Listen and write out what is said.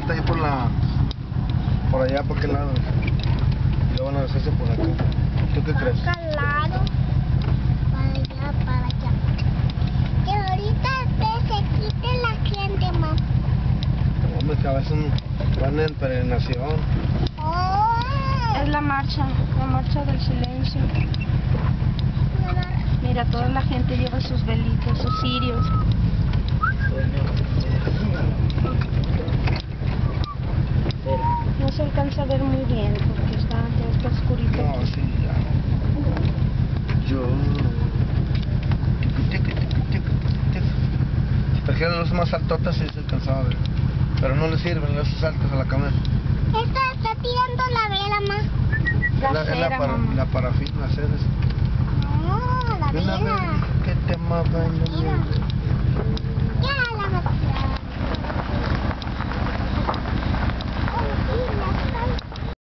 la... Por allá, por aquel lado. Y luego van a deshacerse por acá. ¿Tú qué crees? Acá al lado. Para allá, para allá. Que ahorita te se quite la gente, mamá. Hombre, que a veces van en peregrinación. Oh, Es la marcha, la marcha del silencio. Mira, toda la gente lleva sus No se alcanza a ver muy bien porque está, está oscurito. No, sí, ya. Yo... Si trajeran los más altotas sí se alcanzaba a ver. Pero no le sirven esos saltos a la cámara. Esta está tirando la vela, mamá. La Es la, la, para, mamá. la parafina, la cera. No, la Una vela. vez que te